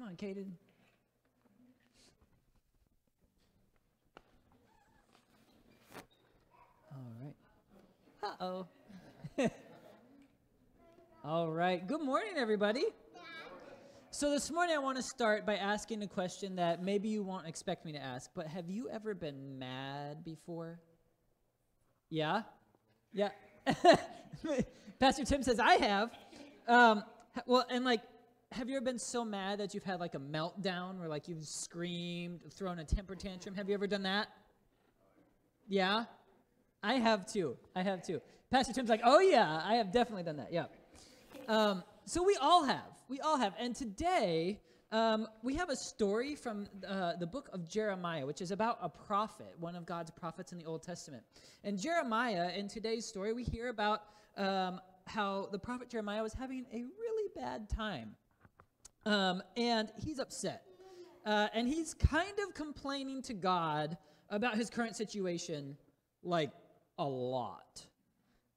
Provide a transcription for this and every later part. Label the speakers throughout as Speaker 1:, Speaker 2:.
Speaker 1: Come on, Caden. All right. Uh oh. All right. Good morning, everybody. So, this morning I want to start by asking a question that maybe you won't expect me to ask, but have you ever been mad before? Yeah? Yeah. Pastor Tim says, I have. Um, well, and like, have you ever been so mad that you've had like a meltdown where like you've screamed, thrown a temper tantrum? Have you ever done that? Yeah? I have too. I have too. Pastor Tim's like, oh yeah, I have definitely done that. Yeah. Um, so we all have. We all have. And today, um, we have a story from uh, the book of Jeremiah, which is about a prophet, one of God's prophets in the Old Testament. And Jeremiah, in today's story, we hear about um, how the prophet Jeremiah was having a really bad time. Um, and he's upset. Uh, and he's kind of complaining to God about his current situation, like a lot.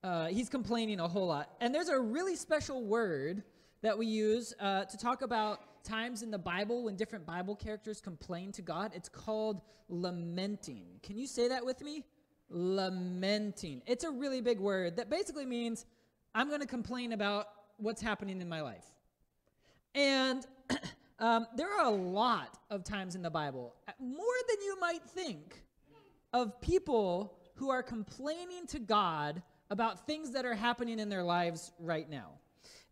Speaker 1: Uh, he's complaining a whole lot. And there's a really special word that we use uh, to talk about times in the Bible when different Bible characters complain to God. It's called lamenting. Can you say that with me? Lamenting. It's a really big word that basically means I'm going to complain about what's happening in my life. And um, there are a lot of times in the Bible, more than you might think, of people who are complaining to God about things that are happening in their lives right now.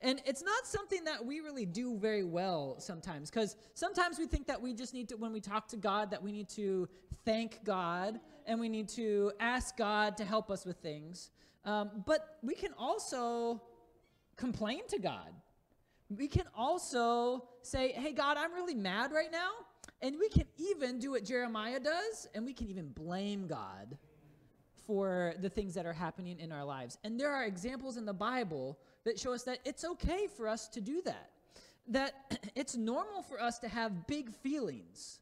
Speaker 1: And it's not something that we really do very well sometimes, because sometimes we think that we just need to, when we talk to God, that we need to thank God and we need to ask God to help us with things. Um, but we can also complain to God. We can also say, hey, God, I'm really mad right now. And we can even do what Jeremiah does, and we can even blame God for the things that are happening in our lives. And there are examples in the Bible that show us that it's okay for us to do that. That it's normal for us to have big feelings.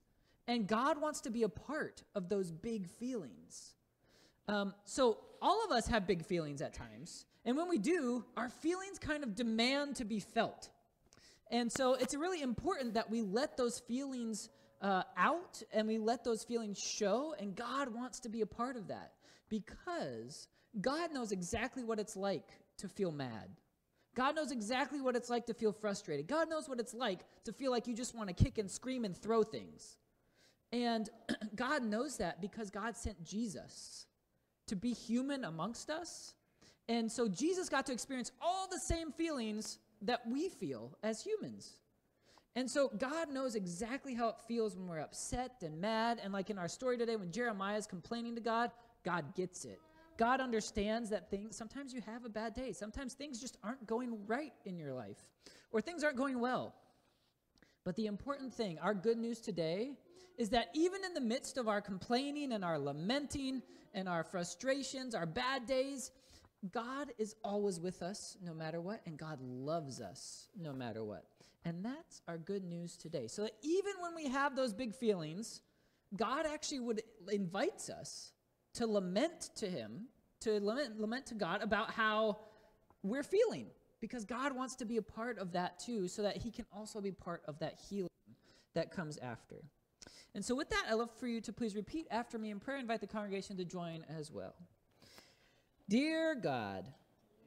Speaker 1: And God wants to be a part of those big feelings. Um, so, all of us have big feelings at times. And when we do, our feelings kind of demand to be felt. And so, it's really important that we let those feelings uh, out and we let those feelings show. And God wants to be a part of that because God knows exactly what it's like to feel mad. God knows exactly what it's like to feel frustrated. God knows what it's like to feel like you just want to kick and scream and throw things. And God knows that because God sent Jesus to be human amongst us. And so Jesus got to experience all the same feelings that we feel as humans. And so God knows exactly how it feels when we're upset and mad. And like in our story today, when Jeremiah is complaining to God, God gets it. God understands that things, sometimes you have a bad day. Sometimes things just aren't going right in your life, or things aren't going well. But the important thing, our good news today, is that even in the midst of our complaining and our lamenting and our frustrations, our bad days, God is always with us no matter what, and God loves us no matter what. And that's our good news today. So that even when we have those big feelings, God actually would invites us to lament to him, to lament, lament to God about how we're feeling because God wants to be a part of that too so that he can also be part of that healing that comes after. And so with that, I'd love for you to please repeat after me in prayer. Invite the congregation to join as well. Dear God,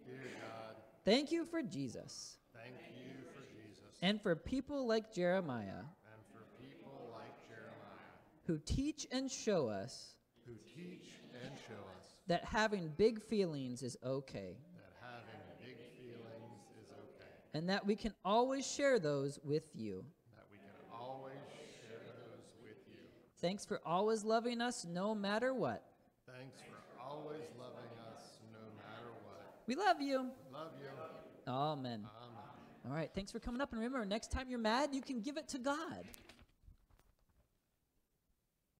Speaker 2: Dear God,
Speaker 1: thank you for Jesus.
Speaker 2: Thank you for Jesus.
Speaker 1: And for people like Jeremiah.
Speaker 2: And for people like Jeremiah.
Speaker 1: Who teach and show us
Speaker 2: who teach and show us
Speaker 1: that having big feelings is okay.
Speaker 2: that having big feelings is okay,
Speaker 1: and that we can always share those with you.
Speaker 2: that we can always share those with you.
Speaker 1: Thanks for always loving us no matter what.
Speaker 2: Thanks for always loving us no matter what.
Speaker 1: We love you.
Speaker 2: Love you.
Speaker 1: Amen.
Speaker 2: Amen.
Speaker 1: All right, thanks for coming up. And remember, next time you're mad, you can give it to God.